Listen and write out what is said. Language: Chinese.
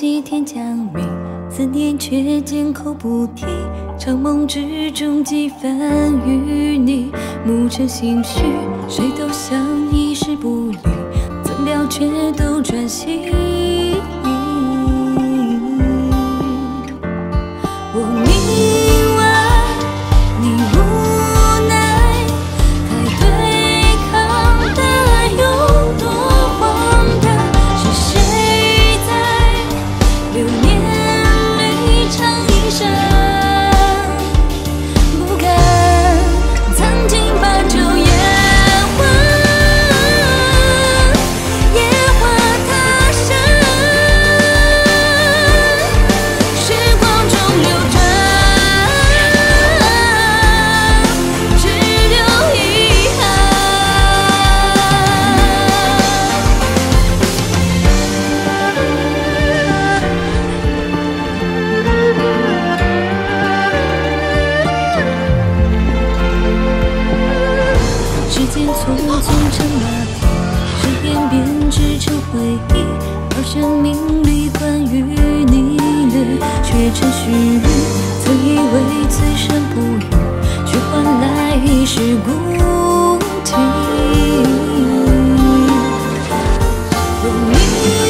西天将明，思念却缄口不提。长梦之中几番与你，暮成心绪，谁都想一世不离，怎料却都转心。尘虚臾曾以为此生不渝却换来一世孤寂。你